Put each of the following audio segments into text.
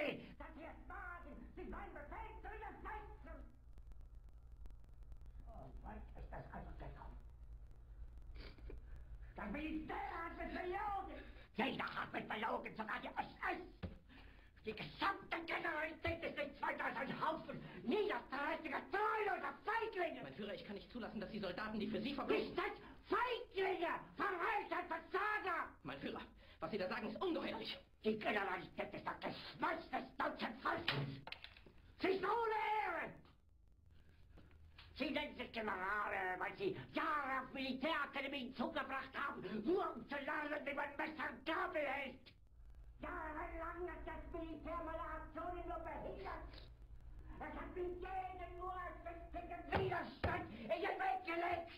Sie, dass Sie es wagen, sich meinen Befehl zu widersetzen? So weit ist das also gekommen. Das Militär hat mich belogen! Jeder hat mich belogen, sogar die SS! Die gesamte Generalität ist nichts weiter als ein Haufen niederträchtiger, treuloser Feiglinge! Mein Führer, ich kann nicht zulassen, dass die Soldaten, die für Sie verbringen... Ihr seid Feiglinge! Verreiter, Versager! Mein Führer, was Sie da sagen, ist ungeheuerlich. Die Generalität ist das Generale, weil Sie Jahre auf Militärakademien zugebracht haben, nur um zu lernen, wie man Messer und Gabel hält! Jahrelang hat das Militär meine Aktionen nur behindert! Es hat mich jeden nur erfindlichen Widerstand in den Weg gelegt!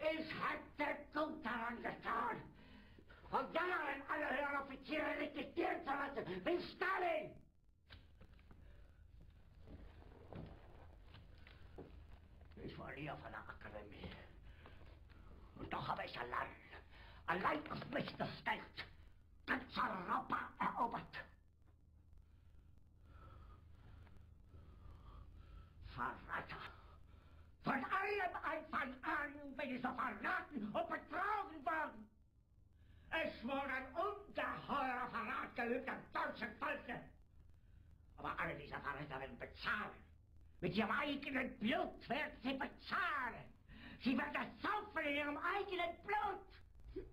Ich hätte gut daran getan, von Jahren alle höheren Offiziere registrieren zu lassen, wie Stalin! Nie auf einer Akademie. Und doch habe ich allein, allein auf mich gestellt, ganz Europa erobert. Verräter! Von allem Anfang an bin ich so verraten und betrogen worden. Es wurde ein ungeheurer Verrat geübt am deutschen Volke. Aber alle diese Verräter werden bezahlen. Mit ihrem eigenen Blut werden sie bezahlen. Sie werden das saufen in ihrem eigenen Blut.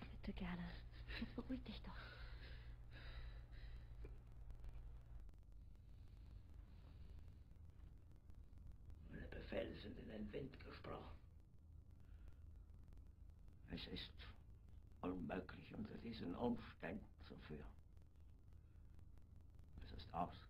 Bitte gerne. Jetzt beruhig dich doch. Meine Befehle sind in den Wind gesprochen. Es ist unmöglich, unter diesen Umständen zu führen. Es ist aus.